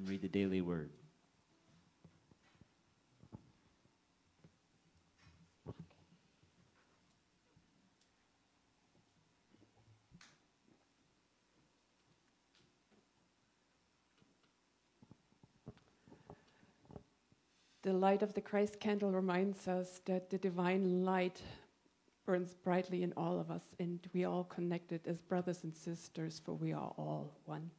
and read the daily word. The light of the Christ candle reminds us that the divine light burns brightly in all of us, and we are all connected as brothers and sisters, for we are all one.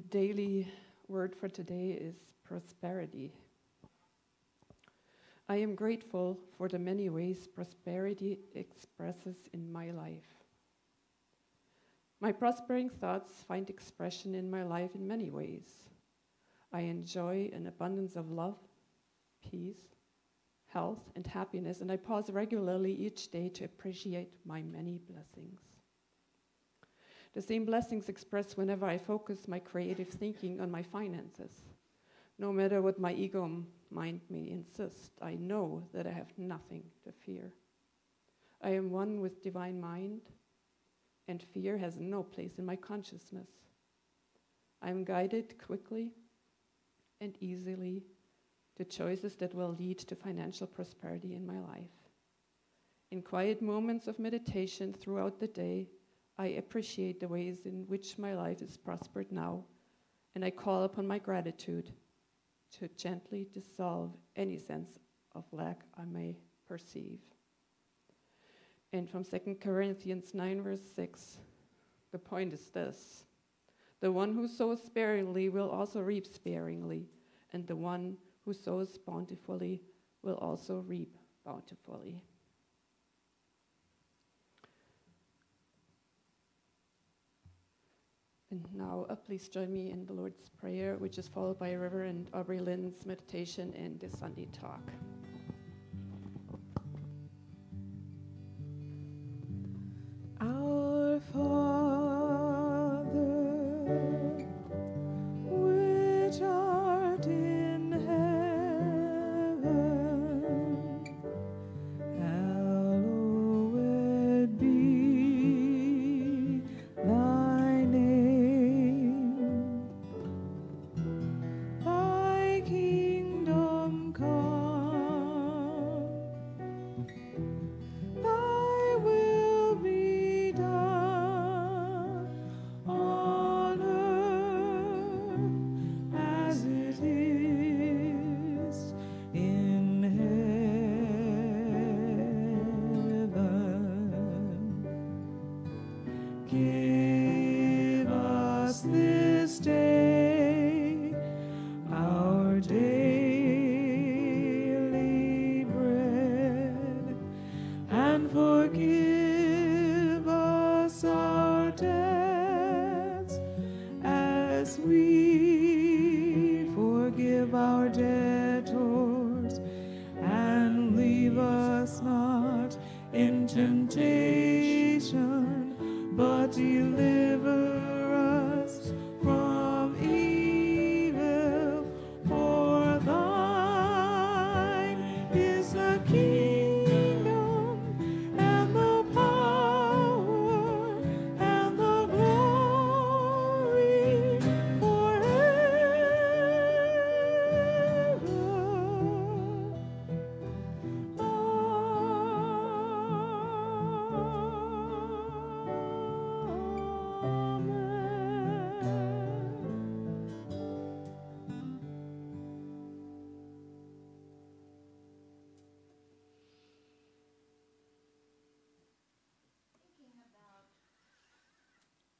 The daily word for today is prosperity. I am grateful for the many ways prosperity expresses in my life. My prospering thoughts find expression in my life in many ways. I enjoy an abundance of love, peace, health, and happiness, and I pause regularly each day to appreciate my many blessings. The same blessings express whenever I focus my creative thinking on my finances. No matter what my ego mind may insist, I know that I have nothing to fear. I am one with divine mind, and fear has no place in my consciousness. I am guided quickly and easily to choices that will lead to financial prosperity in my life. In quiet moments of meditation throughout the day, I appreciate the ways in which my life is prospered now, and I call upon my gratitude to gently dissolve any sense of lack I may perceive. And from 2 Corinthians 9, verse 6, the point is this The one who sows sparingly will also reap sparingly, and the one who sows bountifully will also reap bountifully. And now, uh, please join me in the Lord's Prayer, which is followed by Reverend Aubree-Lynn's meditation and the Sunday talk. Our Father,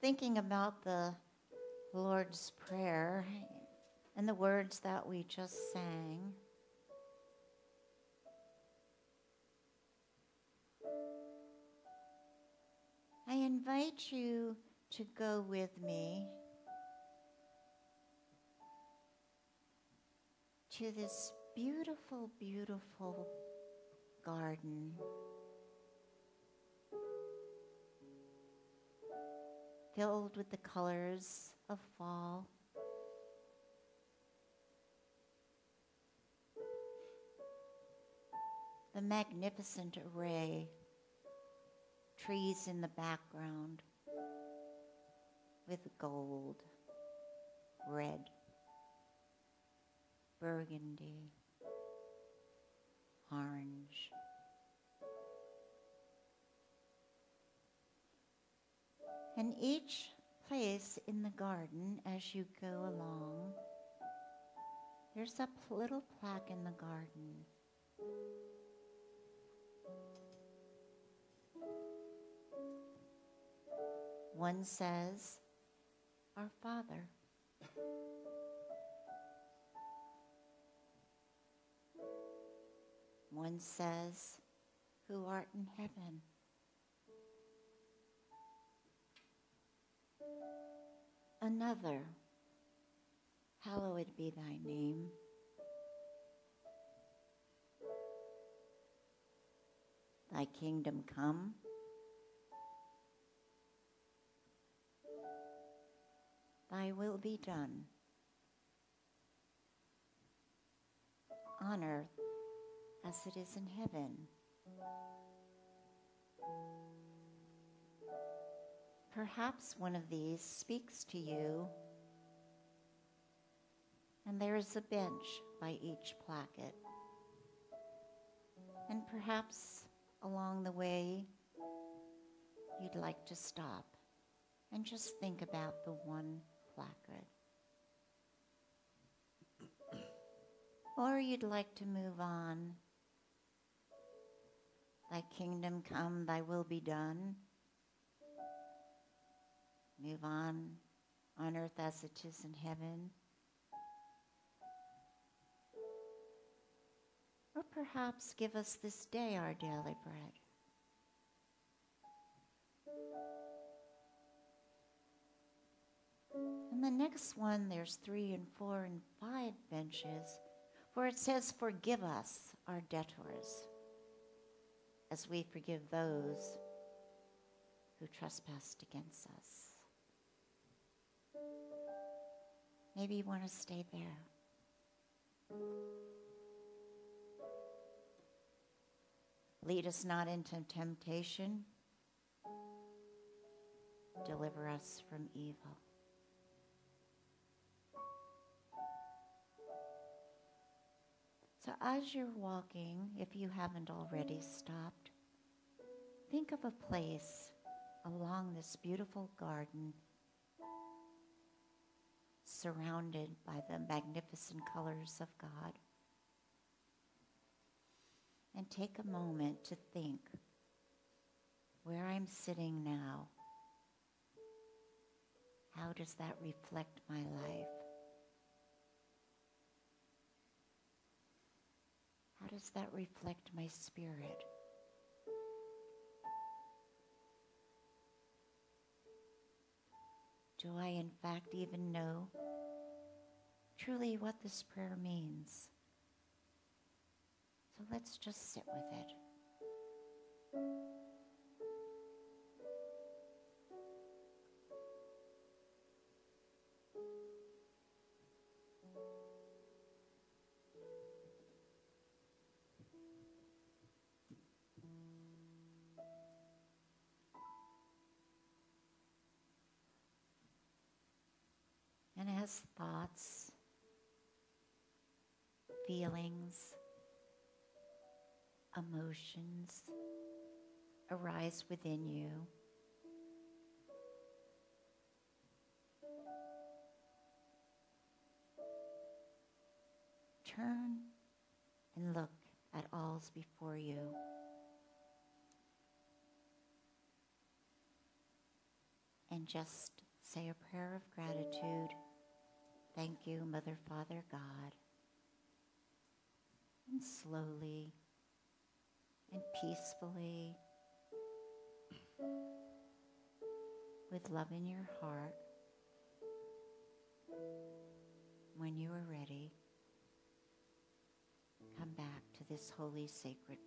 thinking about the Lord's Prayer and the words that we just sang. I invite you to go with me to this beautiful, beautiful garden. Filled with the colors of fall. the magnificent array, trees in the background with gold, red, burgundy, orange. And each place in the garden as you go along, there's a little plaque in the garden. One says, Our Father. One says, Who art in heaven. Another, Hallowed be thy name. Thy kingdom come. Thy will be done on earth as it is in heaven. Perhaps one of these speaks to you, and there is a bench by each placket. And perhaps along the way, you'd like to stop and just think about the one placard. Or you'd like to move on. Thy kingdom come, thy will be done. Move on, on earth as it is in heaven. Or perhaps give us this day our daily bread. And the next one, there's three and four and five benches where it says, Forgive us our debtors as we forgive those who trespassed against us. Maybe you want to stay there. Lead us not into temptation. Deliver us from evil. So, as you're walking, if you haven't already stopped, think of a place along this beautiful garden surrounded by the magnificent colors of God. And take a moment to think where I'm sitting now. How does that reflect my life? How does that reflect my spirit? Do I, in fact, even know truly what this prayer means? So let's just sit with it. And as thoughts, feelings, emotions arise within you, turn and look at all's before you. And just say a prayer of gratitude. Thank you, Mother, Father, God. And slowly and peacefully, with love in your heart, when you are ready, come back to this holy, sacred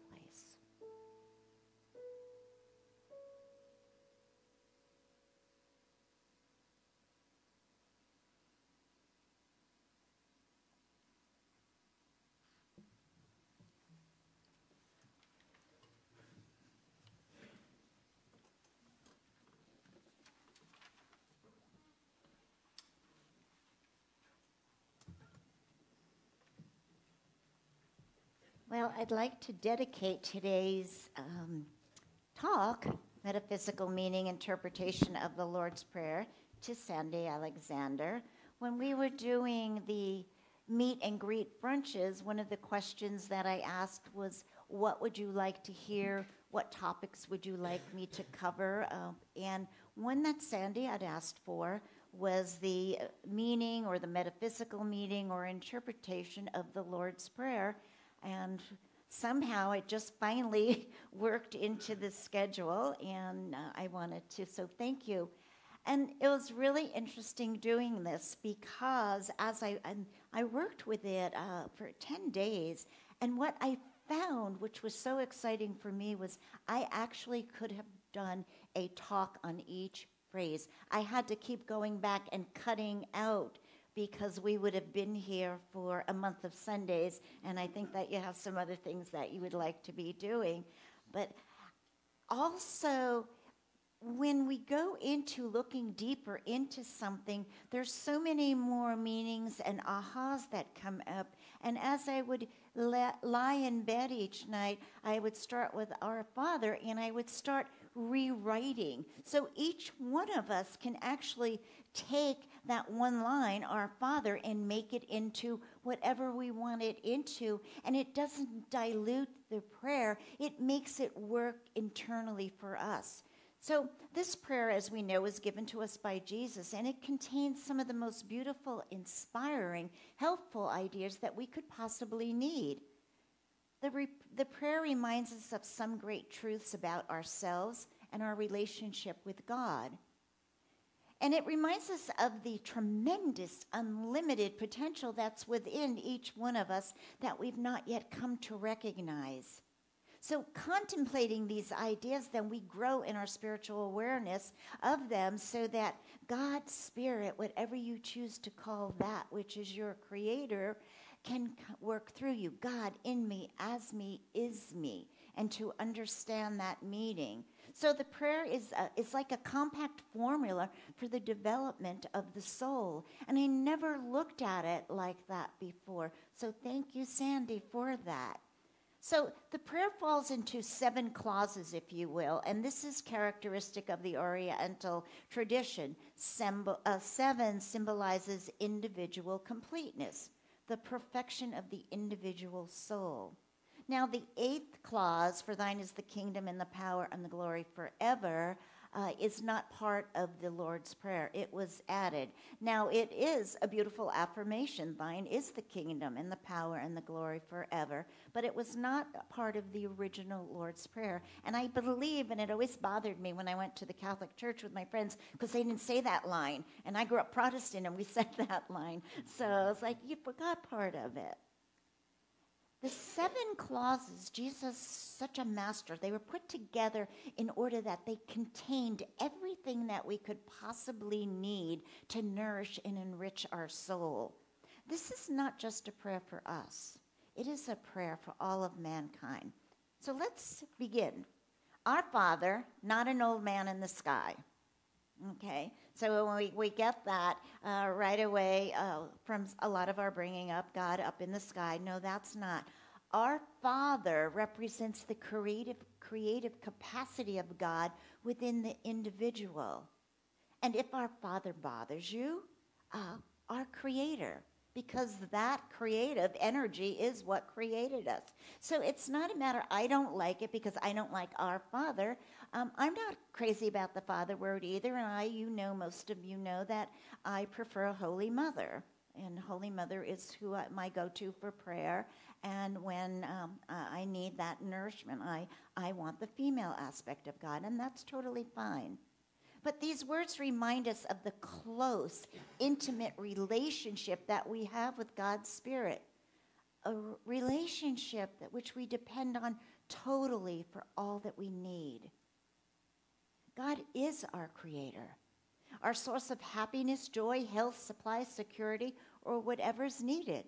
Well, I'd like to dedicate today's um, talk, Metaphysical Meaning Interpretation of the Lord's Prayer, to Sandy Alexander. When we were doing the meet and greet brunches, one of the questions that I asked was, What would you like to hear? What topics would you like me to cover? Um, and one that Sandy had asked for was the meaning or the metaphysical meaning or interpretation of the Lord's Prayer. And somehow it just finally worked into the schedule, and uh, I wanted to, so thank you. And it was really interesting doing this because as I, I worked with it uh, for 10 days, and what I found, which was so exciting for me, was I actually could have done a talk on each phrase. I had to keep going back and cutting out because we would have been here for a month of Sundays, and I think that you have some other things that you would like to be doing. But also, when we go into looking deeper into something, there's so many more meanings and ahas that come up. And as I would lie in bed each night, I would start with Our Father and I would start rewriting. So each one of us can actually take that one line, our Father, and make it into whatever we want it into. And it doesn't dilute the prayer, it makes it work internally for us. So, this prayer, as we know, is given to us by Jesus, and it contains some of the most beautiful, inspiring, helpful ideas that we could possibly need. The, re- the prayer reminds us of some great truths about ourselves and our relationship with God. And it reminds us of the tremendous, unlimited potential that's within each one of us that we've not yet come to recognize. So, contemplating these ideas, then we grow in our spiritual awareness of them so that God's Spirit, whatever you choose to call that, which is your creator, can work through you. God in me, as me, is me. And to understand that meaning. So the prayer is, a, is like a compact formula for the development of the soul. And I never looked at it like that before. So thank you, Sandy, for that. So the prayer falls into seven clauses, if you will, and this is characteristic of the Oriental tradition. Uh, seven symbolizes individual completeness, the perfection of the individual soul. Now, the eighth clause, for thine is the kingdom and the power and the glory forever, uh, is not part of the Lord's Prayer. It was added. Now, it is a beautiful affirmation thine is the kingdom and the power and the glory forever, but it was not part of the original Lord's Prayer. And I believe, and it always bothered me when I went to the Catholic Church with my friends because they didn't say that line. And I grew up Protestant and we said that line. So I was like, you forgot part of it. The seven clauses, Jesus, such a master, they were put together in order that they contained everything that we could possibly need to nourish and enrich our soul. This is not just a prayer for us, it is a prayer for all of mankind. So let's begin. Our Father, not an old man in the sky. Okay, so when we, we get that uh, right away uh, from a lot of our bringing up God up in the sky, no, that's not. Our Father represents the creative, creative capacity of God within the individual. And if our Father bothers you, uh, our Creator, because that creative energy is what created us. So it's not a matter, I don't like it because I don't like our Father. Um, I'm not crazy about the Father word either, and I, you know, most of you know that I prefer a Holy Mother. And Holy Mother is who I, my go to for prayer. And when um, I need that nourishment, I, I want the female aspect of God, and that's totally fine. But these words remind us of the close, intimate relationship that we have with God's Spirit, a relationship that which we depend on totally for all that we need. God is our creator, our source of happiness, joy, health, supply, security, or whatever's needed.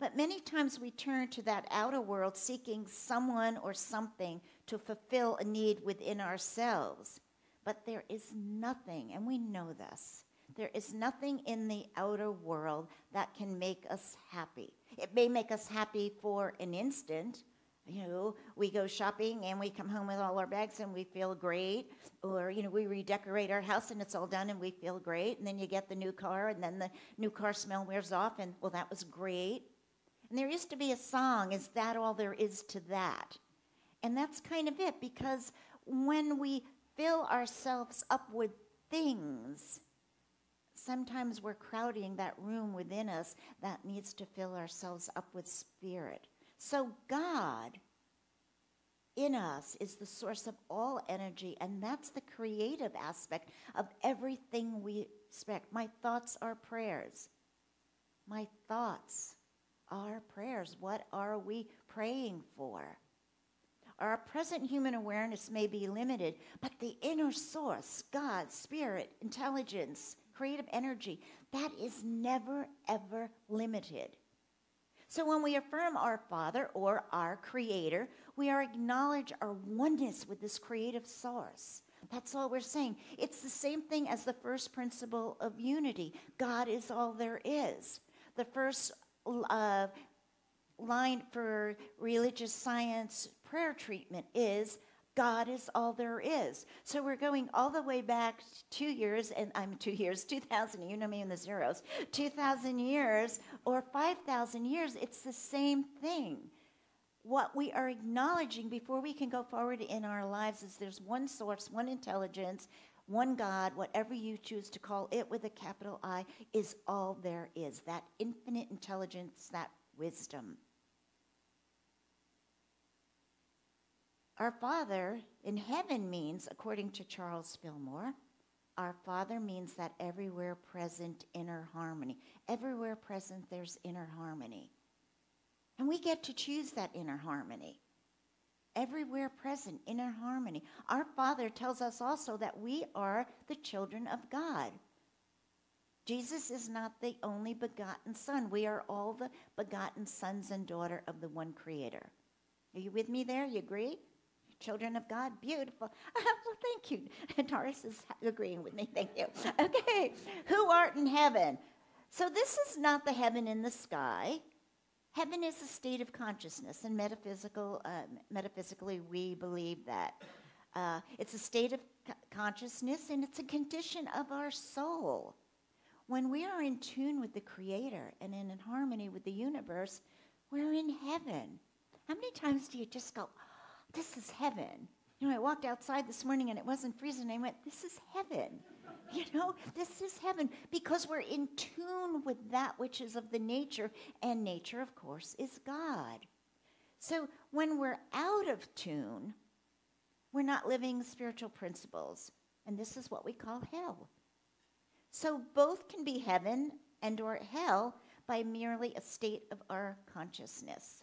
But many times we turn to that outer world seeking someone or something to fulfill a need within ourselves. But there is nothing, and we know this, There is nothing in the outer world that can make us happy. It may make us happy for an instant. You know, we go shopping and we come home with all our bags and we feel great. Or, you know, we redecorate our house and it's all done and we feel great. And then you get the new car and then the new car smell wears off and, well, that was great. And there used to be a song, Is That All There Is to That? And that's kind of it because when we fill ourselves up with things, sometimes we're crowding that room within us that needs to fill ourselves up with spirit. So, God in us is the source of all energy, and that's the creative aspect of everything we expect. My thoughts are prayers. My thoughts are prayers. What are we praying for? Our present human awareness may be limited, but the inner source, God, spirit, intelligence, creative energy, that is never, ever limited. So when we affirm our Father or our Creator, we are acknowledge our oneness with this creative source. That's all we're saying. It's the same thing as the first principle of unity. God is all there is. The first uh, line for religious science prayer treatment is God is all there is. So we're going all the way back two years, and I'm two years, 2,000, you know me in the zeros, 2,000 years or 5,000 years. It's the same thing. What we are acknowledging before we can go forward in our lives is there's one source, one intelligence, one God, whatever you choose to call it with a capital I, is all there is. That infinite intelligence, that wisdom. Our Father in heaven means, according to Charles Fillmore, our Father means that everywhere present inner harmony. Everywhere present, there's inner harmony. And we get to choose that inner harmony. Everywhere present, inner harmony. Our Father tells us also that we are the children of God. Jesus is not the only begotten Son. We are all the begotten sons and daughter of the one Creator. Are you with me there? You agree? Children of God. Beautiful. well, thank you. Taurus is agreeing with me. Thank you. Okay. Who art in heaven? So this is not the heaven in the sky. Heaven is a state of consciousness, and metaphysical, uh, metaphysically, we believe that. Uh, it's a state of consciousness, and it's a condition of our soul. When we are in tune with the Creator and in harmony with the universe, we're in heaven. How many times do you just go, this is heaven. You know, I walked outside this morning and it wasn't freezing. I went, this is heaven. You know, this is heaven because we're in tune with that which is of the nature, and nature, of course, is God. So when we're out of tune, we're not living spiritual principles, and this is what we call hell. So both can be heaven and or hell by merely a state of our consciousness.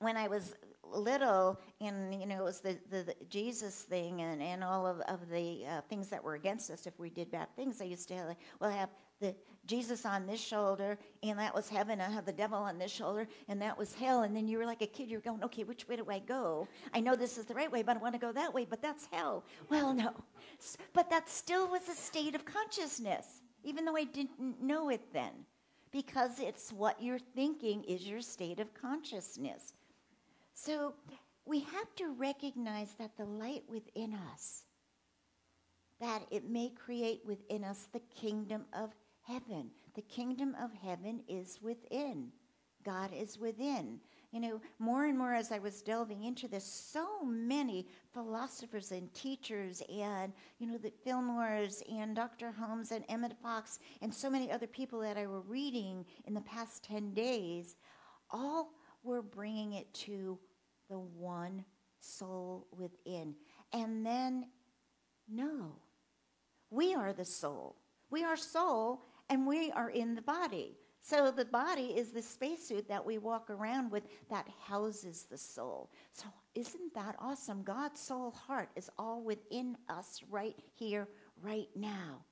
When I was little, and you know, it was the, the, the Jesus thing and, and all of, of the uh, things that were against us if we did bad things. I used to have, like, well, have the Jesus on this shoulder, and that was heaven. I have the devil on this shoulder, and that was hell. And then you were like a kid, you're going, okay, which way do I go? I know this is the right way, but I want to go that way, but that's hell. Well, no. But that still was a state of consciousness, even though I didn't know it then, because it's what you're thinking is your state of consciousness. So we have to recognize that the light within us, that it may create within us the kingdom of heaven. The kingdom of heaven is within. God is within. You know, more and more as I was delving into this, so many philosophers and teachers and, you know, the Fillmores and Dr. Holmes and Emmett Fox and so many other people that I were reading in the past 10 days, all were bringing it to the one soul within. And then, no, we are the soul. We are soul, and we are in the body. So the body is the spacesuit that we walk around with that houses the soul. So isn't that awesome? God's soul heart is all within us right here, right now.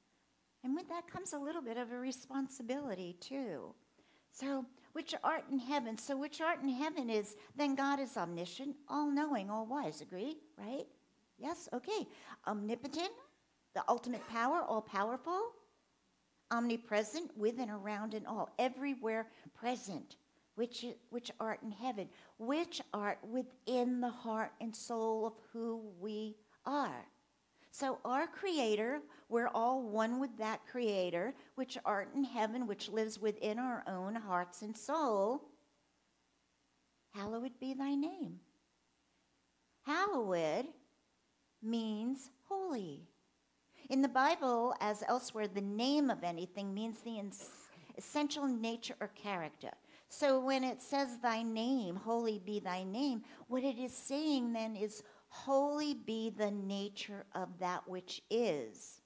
And with that comes a little bit of a responsibility, too. So which art in heaven. So, which art in heaven is then God is omniscient, all knowing, all wise. Agree? Right? Yes? Okay. Omnipotent, the ultimate power, all powerful. omnipresent, with and around and all, everywhere present, which, which art in heaven, which art within the heart and soul of who we are. So, our Creator, we're all one with that Creator, which art in heaven, which lives within our own hearts and soul. Hallowed be thy name. Hallowed means holy. In the Bible, as elsewhere, the name of anything means the essential nature or character. So when it says thy name, holy be thy name, what it is saying then is holy be the nature of that which is.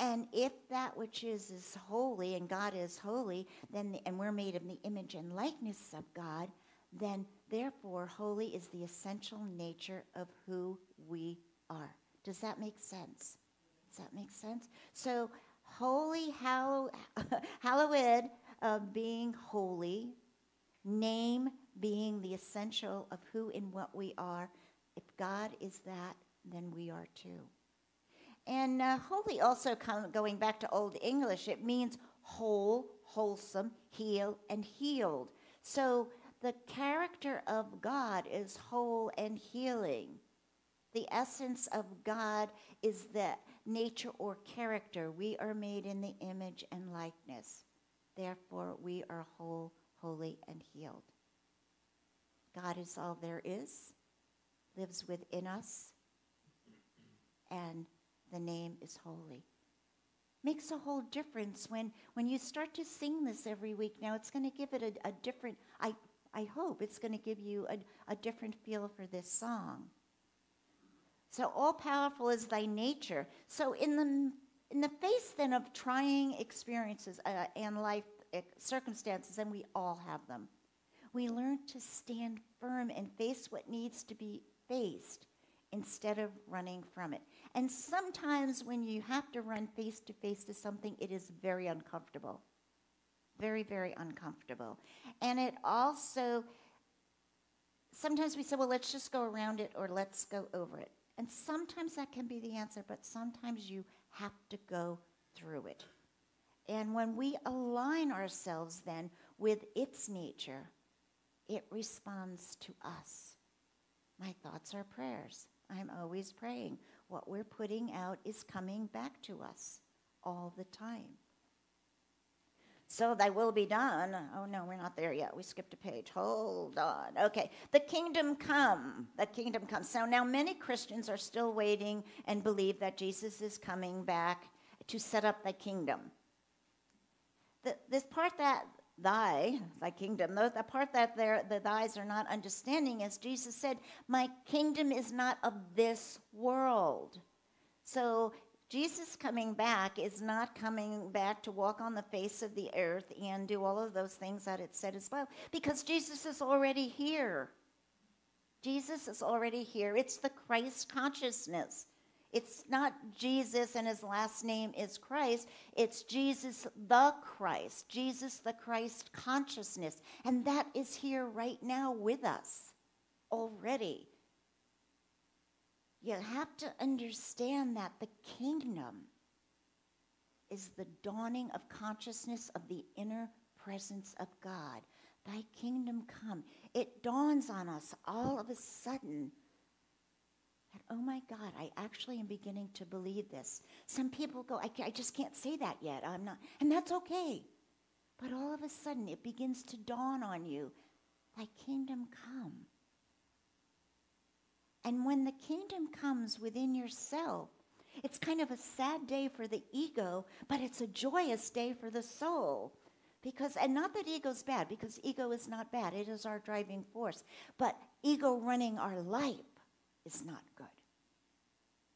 And if that which is is holy and God is holy, then the, and we're made in the image and likeness of God, then therefore holy is the essential nature of who we are. Does that make sense? Does that make sense? So holy, hallow, hallowed uh, being holy, name being the essential of who and what we are. If God is that, then we are too. And uh, holy also come, going back to Old English, it means whole, wholesome, heal, and healed. So the character of God is whole and healing. The essence of God is that nature or character. We are made in the image and likeness. Therefore, we are whole, holy, and healed. God is all there is, lives within us, and the name is holy. Makes a whole difference when, when you start to sing this every week. Now, it's going to give it a, a different, I, I hope it's going to give you a, a different feel for this song. So, all powerful is thy nature. So, in the, in the face then of trying experiences uh, and life uh, circumstances, and we all have them, we learn to stand firm and face what needs to be faced instead of running from it. And sometimes when you have to run face to face to something, it is very uncomfortable. Very, very uncomfortable. And it also, sometimes we say, well, let's just go around it or let's go over it. And sometimes that can be the answer, but sometimes you have to go through it. And when we align ourselves then with its nature, it responds to us. My thoughts are prayers. I'm always praying. What we're putting out is coming back to us all the time. So thy will be done. Oh no, we're not there yet. We skipped a page. Hold on. Okay. The kingdom come. The kingdom comes. So now many Christians are still waiting and believe that Jesus is coming back to set up the kingdom. The, this part that thy, thy kingdom, the, the part that the thys are not understanding is Jesus said, My kingdom is not of this world. So Jesus coming back is not coming back to walk on the face of the earth and do all of those things that it said as well, because Jesus is already here. Jesus is already here. It's the Christ consciousness. It's not Jesus and his last name is Christ. It's Jesus the Christ, Jesus the Christ consciousness. And that is here right now with us already. You have to understand that the kingdom is the dawning of consciousness of the inner presence of God. Thy kingdom come. It dawns on us all of a sudden oh my God, I actually am beginning to believe this. Some people go, I, I just can't say that yet. I'm not, and that's okay. But all of a sudden, it begins to dawn on you, thy kingdom come. And when the kingdom comes within yourself, it's kind of a sad day for the ego, but it's a joyous day for the soul. Because, and not that ego's bad, because ego is not bad, it is our driving force. But ego running our life is not good.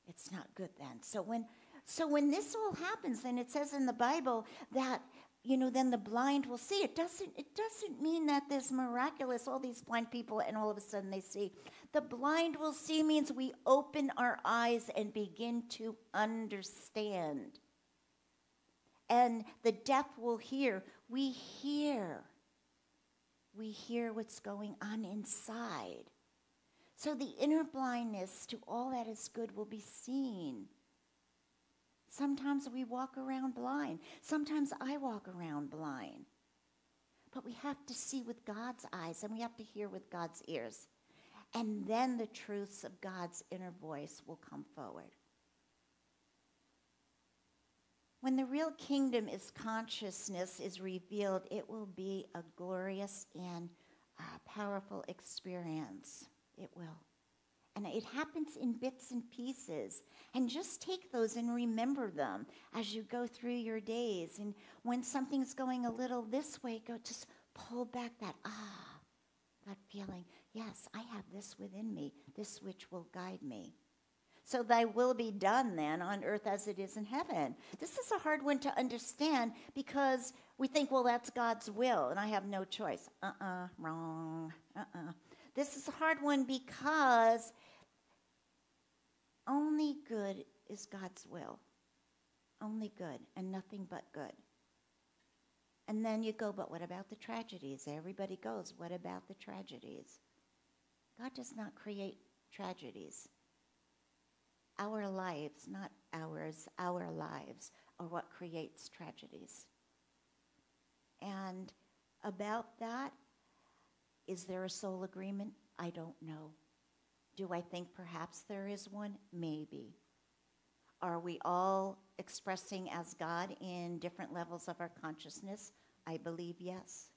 It's not good then. So when, so when this all happens, then it says in the Bible that you know, then the blind will see. It doesn't, it doesn't mean that there's miraculous, all these blind people, and all of a sudden they see. The blind will see means we open our eyes and begin to understand. And the deaf will hear. We hear. We hear what's going on inside. So the inner blindness to all that is good will be seen. Sometimes we walk around blind. Sometimes I walk around blind. But we have to see with God's eyes and we have to hear with God's ears. And then the truths of God's inner voice will come forward. When the real kingdom is consciousness is revealed, it will be a glorious and uh, powerful experience. It will. And it happens in bits and pieces. And just take those and remember them as you go through your days. And when something's going a little this way, go just pull back that ah, that feeling. Yes, I have this within me, this which will guide me. So thy will be done then on earth as it is in heaven. This is a hard one to understand because we think, well, that's God's will and I have no choice. Uh uh-uh, uh, wrong. Uh uh-uh. uh. This is a hard one because only good is God's will. Only good and nothing but good. And then you go, but what about the tragedies? Everybody goes, what about the tragedies? God does not create tragedies. Our lives, not ours, our lives are what creates tragedies. And about that, is there a soul agreement? I don't know. Do I think perhaps there is one? Maybe. Are we all expressing as God in different levels of our consciousness? I believe yes.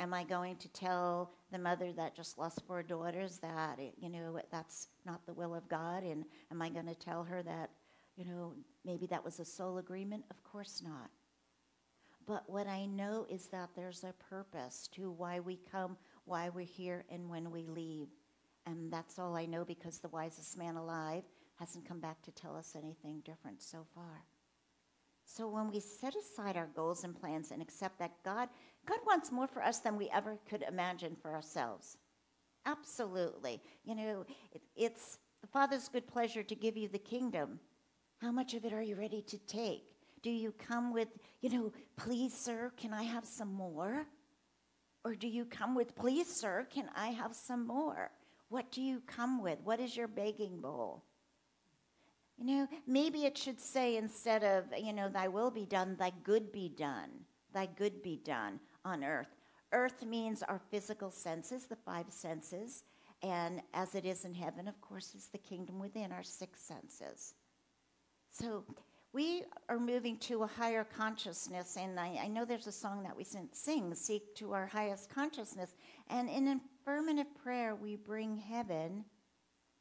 Am I going to tell the mother that just lost four daughters that, you know, that's not the will of God? And am I going to tell her that, you know, maybe that was a soul agreement? Of course not. But what I know is that there's a purpose to why we come, why we're here, and when we leave. And that's all I know because the wisest man alive hasn't come back to tell us anything different so far. So when we set aside our goals and plans and accept that God, God wants more for us than we ever could imagine for ourselves. Absolutely. You know, it, it's the Father's good pleasure to give you the kingdom. How much of it are you ready to take? Do you come with, you know, please, sir, can I have some more? Or do you come with, please, sir, can I have some more? What do you come with? What is your begging bowl? You know, maybe it should say instead of, you know, thy will be done, thy good be done. Thy good be done on earth. Earth means our physical senses, the five senses, and as it is in heaven, of course, is the kingdom within our six senses. So we are moving to a higher consciousness, and I, I know there's a song that we sing, Seek to Our Highest Consciousness. And in affirmative prayer, we bring heaven,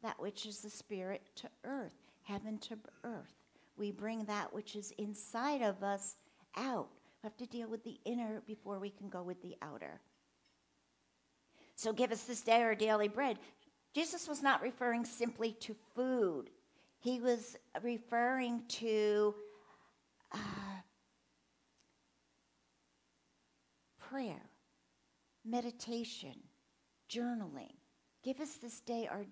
that which is the spirit, to earth heaven to earth. We bring that which is inside of us out. We have to deal with the inner before we can go with the outer. So give us this day our daily bread. Jesus was not referring simply to food, he was referring to uh, prayer, meditation, journaling. Give us this day our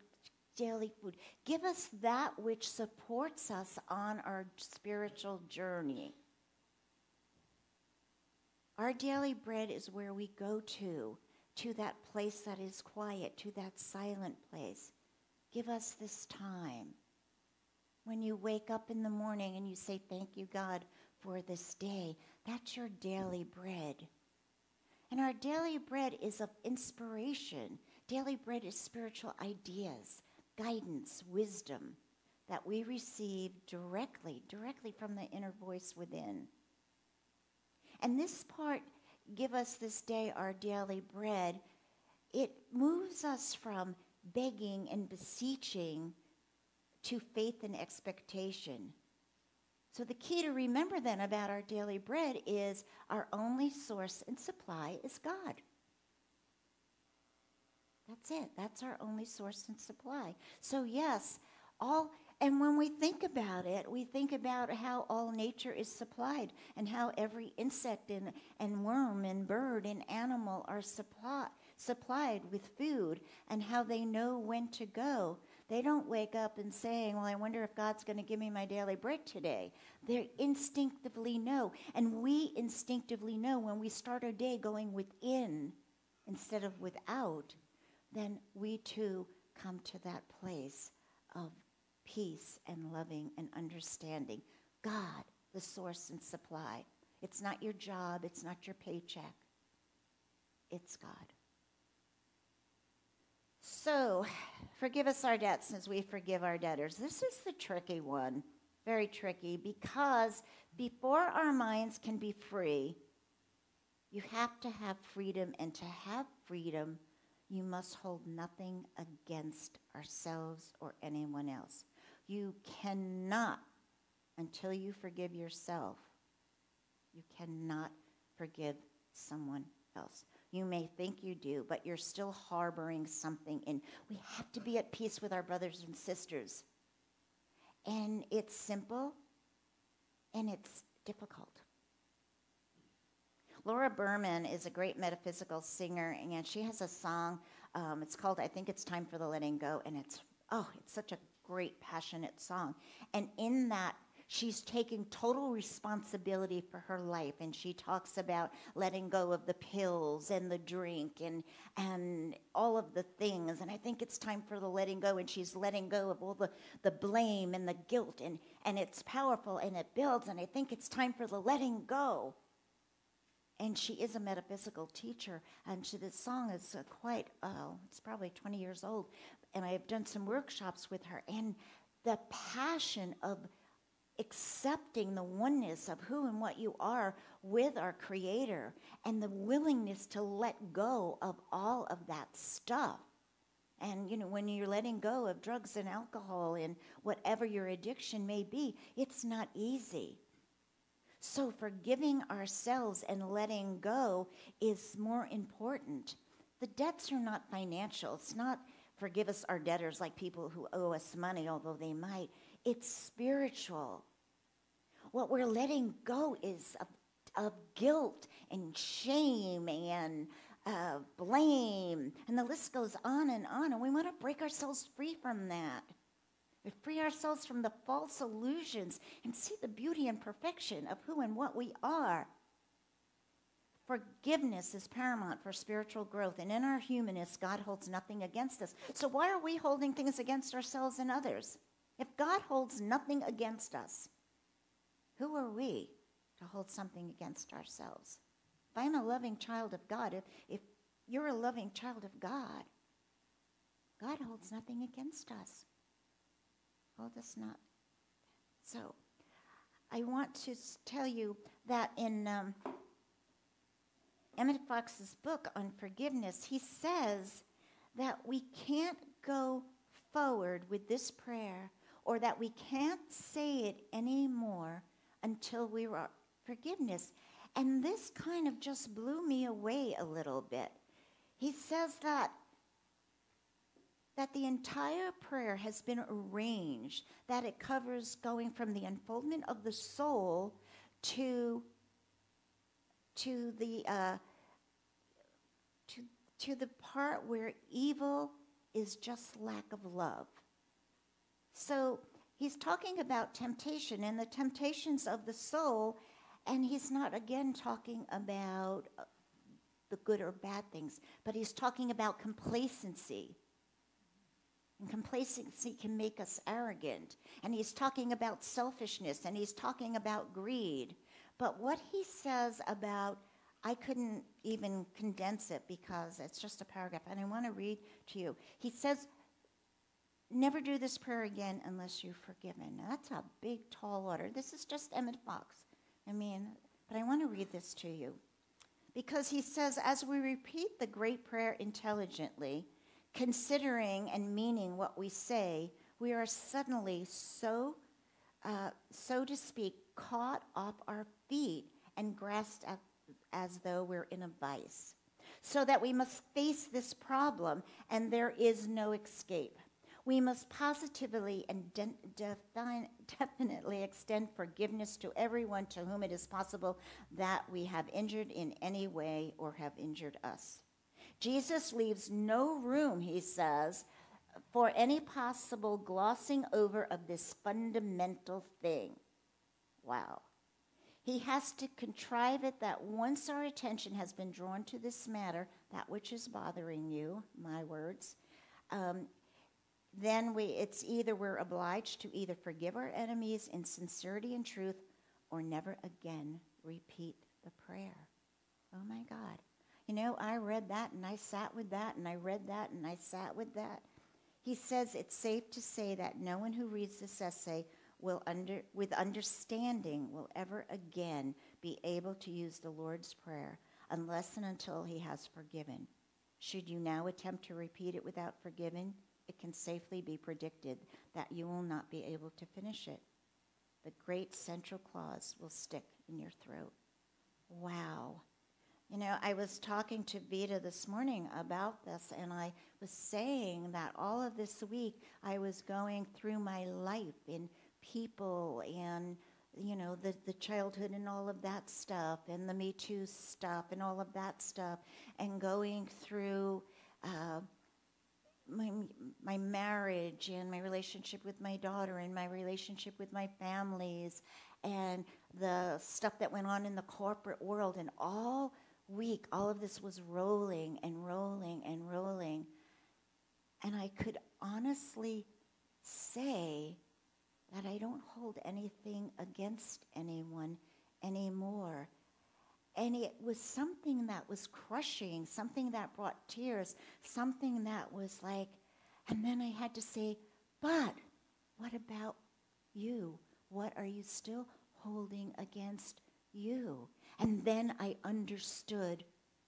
daily food. Give us that which supports us on our spiritual journey. Our daily bread is where we go to, to that place that is quiet, to that silent place. Give us this time. When you wake up in the morning and you say, Thank you, God, for this day, that's your daily bread. And our daily bread is of inspiration. Daily bread is spiritual ideas guidance, wisdom that we receive directly, directly from the inner voice within. And this part, give us this day our daily bread, it moves us from begging and beseeching to faith and expectation. So, the key to remember then about our daily bread is our only source and supply is God. That's it. That's our only source and supply. So, yes, all, and when we think about it, we think about how all nature is supplied and how every insect and, and worm and bird and animal are supply, supplied with food and how they know when to go. They don't wake up and saying, Well, I wonder if God's going to give me my daily bread today. They instinctively know. And we instinctively know when we start our day going within instead of without then we too come to that place of peace and loving and understanding. God, the source and supply. It's not your job, it's not your paycheck, it's God. So, forgive us our debts as we forgive our debtors. This is the tricky one, very tricky, because before our minds can be free, you have to have freedom, and to have freedom, you must hold nothing against ourselves or anyone else. You cannot, until you forgive yourself, you cannot forgive someone else. You may think you do, but you're still harboring something in. We have to be at peace with our brothers and sisters. And it's simple and it's difficult. Laura Berman is a great metaphysical singer, and she has a song. Um, it's called "I Think It's Time for the Letting Go," and it's oh, it's such a great, passionate song. And in that, she's taking total responsibility for her life, and she talks about letting go of the pills and the drink and and all of the things. And I think it's time for the letting go, and she's letting go of all the the blame and the guilt, and and it's powerful and it builds. And I think it's time for the letting go and she is a metaphysical teacher. And she, this song is uh, quite, uh, it's probably 20 years old. And I have done some workshops with her. And the passion of accepting the oneness of who and what you are with our Creator and the willingness to let go of all of that stuff. And, you know, when you're letting go of drugs and alcohol and whatever your addiction may be, it's not easy. So, forgiving ourselves and letting go is more important. The debts are not financial. It's not forgive us our debtors like people who owe us money, although they might. It's spiritual. What we're letting go is of, of guilt and shame and uh, blame, and the list goes on and on, and we want to break ourselves free from that. We free ourselves from the false illusions and see the beauty and perfection of who and what we are. Forgiveness is paramount for spiritual growth, and in our humanness, God holds nothing against us. So, why are we holding things against ourselves and others? If God holds nothing against us, who are we to hold something against ourselves? If I'm a loving child of God, if, if you're a loving child of God, God holds nothing against us. Hold us not. So, I want to tell you that in um, Emmett Fox's book on forgiveness, he says that we can't go forward with this prayer or that we can't say it anymore until we are forgiveness. And this kind of just blew me away a little bit. He says that that the entire prayer has been arranged, that it covers going from the unfoldment of the soul to, to, the, uh, to, to the part where evil is just lack of love. So he's talking about temptation and the temptations of the soul, and he's not again talking about uh, the good or bad things, but he's talking about complacency and complacency can make us arrogant. And he's talking about selfishness and he's talking about greed. But what he says about, I couldn't even condense it because it's just a paragraph, and I want to read to you. He says, Never do this prayer again unless you're forgiven. Now, that's a big, tall order. This is just Emmett Fox. I mean, but I want to read this to you. Because he says, as we repeat the great prayer intelligently, considering and meaning what we say, we are suddenly so, uh, so to speak, caught off our feet and grasped at, as though we're in a vice. So that we must face this problem and there is no escape. We must positively and de- define, definitely extend forgiveness to everyone to whom it is possible that we have injured in any way or have injured us. Jesus leaves no room, he says, for any possible glossing over of this fundamental thing. Wow. He has to contrive it that once our attention has been drawn to this matter, that which is bothering you, my words, um, then we it's either we're obliged to either forgive our enemies in sincerity and truth or never again repeat the prayer. Oh my God. You know, I read that and I sat with that and I read that and I sat with that. He says it's safe to say that no one who reads this essay will under, with understanding will ever again be able to use the Lord's Prayer unless and until he has forgiven. Should you now attempt to repeat it without forgiving, it can safely be predicted that you will not be able to finish it. The great central clause will stick in your throat. Wow. You know, I was talking to Vita this morning about this, and I was saying that all of this week I was going through my life in people and, you know, the, the childhood and all of that stuff, and the Me Too stuff and all of that stuff, and going through. Uh, my, my marriage and my relationship with my daughter and my relationship with my families and the stuff that went on in the corporate world and all week, all of this was rolling and rolling and rolling. And I could honestly say that I don't hold anything against anyone anymore. And it was something that was crushing, something that brought tears, something that was like, and then I had to say, but what about you? What are you still holding against you? And then I understood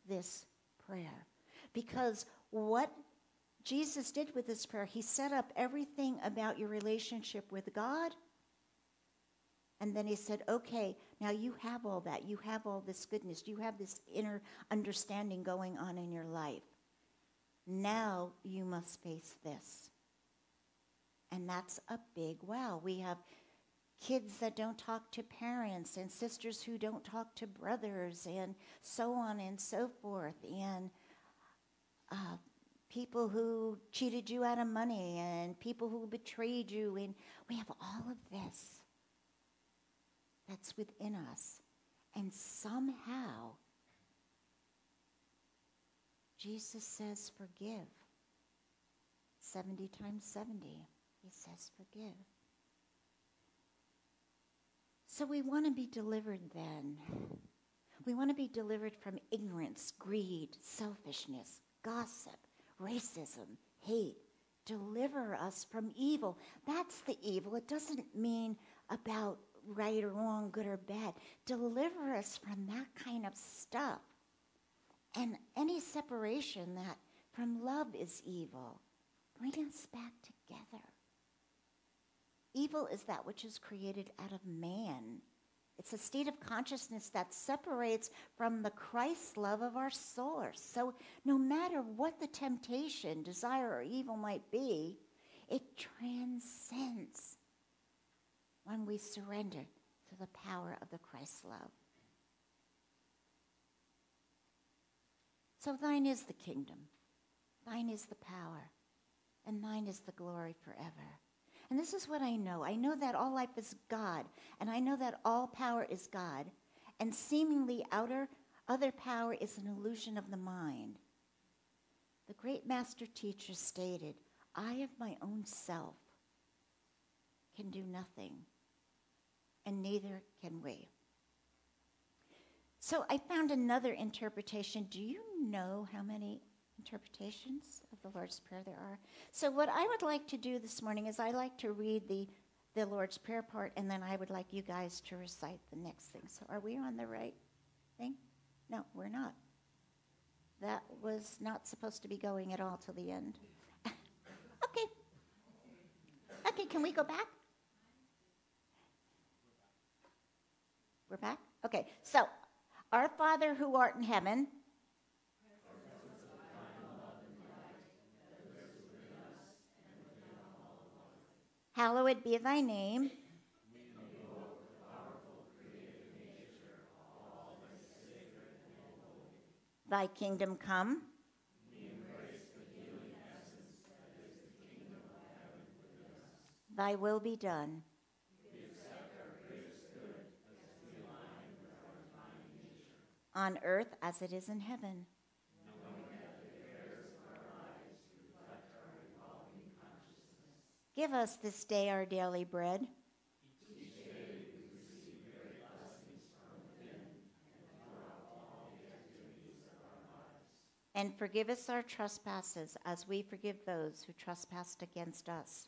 this prayer. Because what Jesus did with this prayer, he set up everything about your relationship with God. And then he said, okay, now you have all that. You have all this goodness. You have this inner understanding going on in your life. Now you must face this. And that's a big wow. We have kids that don't talk to parents and sisters who don't talk to brothers and so on and so forth and uh, people who cheated you out of money and people who betrayed you and we have all of this that's within us and somehow jesus says forgive 70 times 70 he says forgive so we want to be delivered then. We want to be delivered from ignorance, greed, selfishness, gossip, racism, hate. Deliver us from evil. That's the evil. It doesn't mean about right or wrong, good or bad. Deliver us from that kind of stuff. And any separation that from love is evil. Bring us back together. Evil is that which is created out of man. It's a state of consciousness that separates from the Christ love of our source. So, no matter what the temptation, desire, or evil might be, it transcends when we surrender to the power of the Christ love. So, thine is the kingdom, thine is the power, and thine is the glory forever. And this is what I know I know that all life is God, and I know that all power is God, and seemingly outer other power is an illusion of the mind. The great master teacher stated, I of my own self can do nothing, and neither can we. So I found another interpretation. Do you know how many interpretations of the Lord's Prayer there are. So, what I would like to do this morning is I like to read the, the Lord's Prayer part, and then I would like you guys to recite the next thing. So, are we on the right thing? No, we're not. That was not supposed to be going at all till the end. okay. Okay, can we go back? We're back? Okay, so, our Father who art in heaven, Hallowed be thy name. Thy kingdom come. Thy will be done. On earth as it is in heaven. Give us this day our daily bread. And forgive us our trespasses as we forgive those who trespass against us.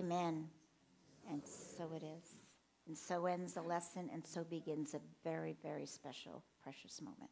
Amen. And so it is. And so ends the lesson, and so begins a very, very special, precious moment.